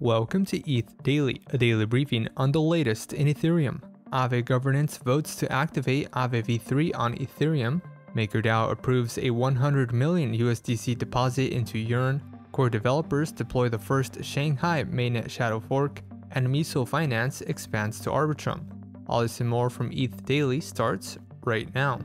Welcome to ETH Daily, a daily briefing on the latest in Ethereum. Aave Governance votes to activate Aave v3 on Ethereum. MakerDAO approves a 100 million USDC deposit into Yearn. Core developers deploy the first Shanghai mainnet shadow fork, and MYSO Finance expands to Arbitrum. All this and more from ETH Daily starts right now.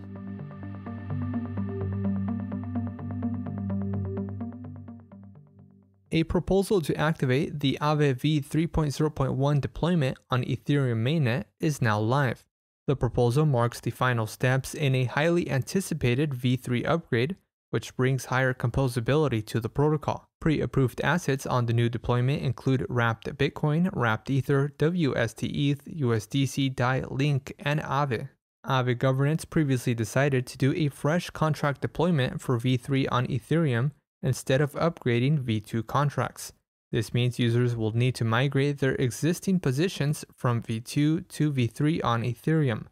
A proposal to activate the Aave v 3.0.1 deployment on Ethereum mainnet is now live. The proposal marks the final steps in a highly anticipated v3 upgrade, which brings higher composability to the protocol. Pre-approved assets on the new deployment include Wrapped Bitcoin, Wrapped Ether, WST ETH, USDC, DAI, Link, and Aave. Aave Governance previously decided to do a fresh contract deployment for v3 on Ethereum instead of upgrading v2 contracts. This means users will need to migrate their existing positions from v2 to v3 on Ethereum.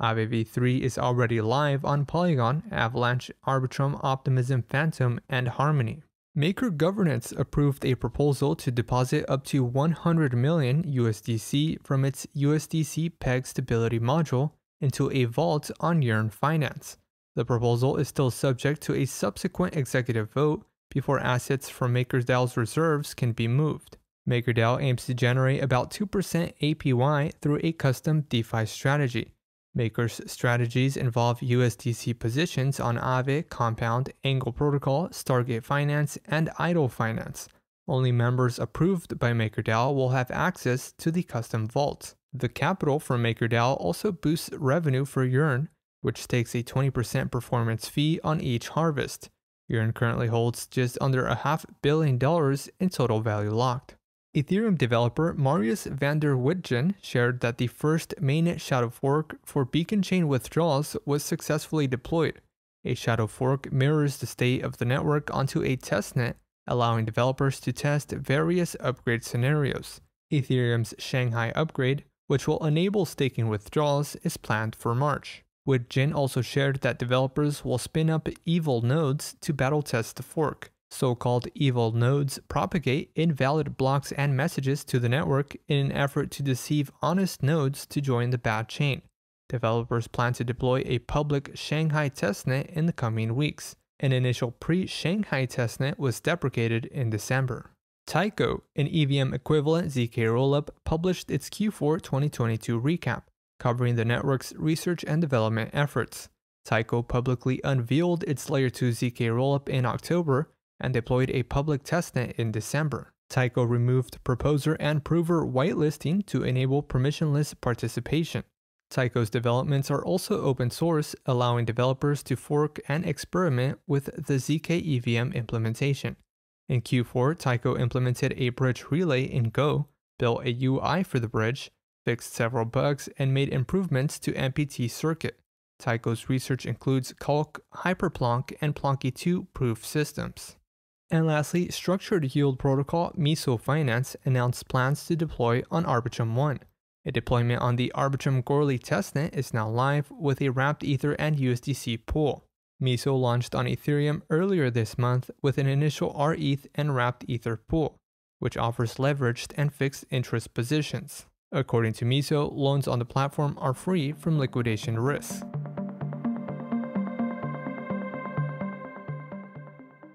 Aave v3 is already live on Polygon, Avalanche, Arbitrum, Optimism, Fantom, and Harmony. Maker Governance approved a proposal to deposit up to 100 million USDC from its USDC Peg Stability module into a vault on Yearn Finance. The proposal is still subject to a subsequent executive vote, before assets from MakerDAO's reserves can be moved. MakerDAO aims to generate about 2% APY through a custom DeFi strategy. Maker's strategies involve USDC positions on Aave, Compound, Angle Protocol, Stargate Finance, and Idle Finance. Only members approved by MakerDAO will have access to the custom vault. The capital from MakerDAO also boosts revenue for Yearn, which takes a 20% performance fee on each harvest. Yearn currently holds just under a half billion dollars in total value locked. Ethereum developer Marius van der Wijden shared that the first mainnet shadow fork for Beacon Chain withdrawals was successfully deployed. A shadow fork mirrors the state of the network onto a testnet, allowing developers to test various upgrade scenarios. Ethereum's Shanghai upgrade, which will enable staking withdrawals, is planned for March. Wijden also shared that developers will spin up evil nodes to battle test the fork. So-called evil nodes propagate invalid blocks and messages to the network in an effort to deceive honest nodes to join the bad chain. Developers plan to deploy a public Shanghai testnet in the coming weeks. An initial pre-Shanghai testnet was deprecated in December. Taiko, an EVM equivalent ZK rollup, published its Q4 2022 recap covering the network's research and development efforts. Taiko publicly unveiled its Layer 2 ZK rollup in October and deployed a public testnet in December. Taiko removed proposer and prover whitelisting to enable permissionless participation. Taiko's developments are also open source, allowing developers to fork and experiment with the ZK EVM implementation. In Q4, Taiko implemented a bridge relay in Go, built a UI for the bridge, fixed several bugs, and made improvements to MPT circuit. Taiko's research includes Caulk, Hyperplonk, and Plonky2 proof systems. And lastly, Structured Yield Protocol MYSO Finance announced plans to deploy on Arbitrum 1. A deployment on the Arbitrum Goerli testnet is now live with a wrapped Ether and USDC pool. MYSO launched on Ethereum earlier this month with an initial RETH and wrapped Ether pool, which offers leveraged and fixed interest positions. According to MYSO, loans on the platform are free from liquidation risks.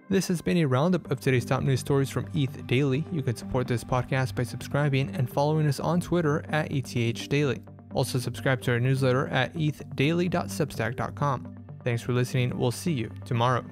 This has been a roundup of today's top news stories from ETH Daily. You can support this podcast by subscribing and following us on Twitter at ETH Daily. Also, subscribe to our newsletter at ethdaily.substack.com. Thanks for listening. We'll see you tomorrow.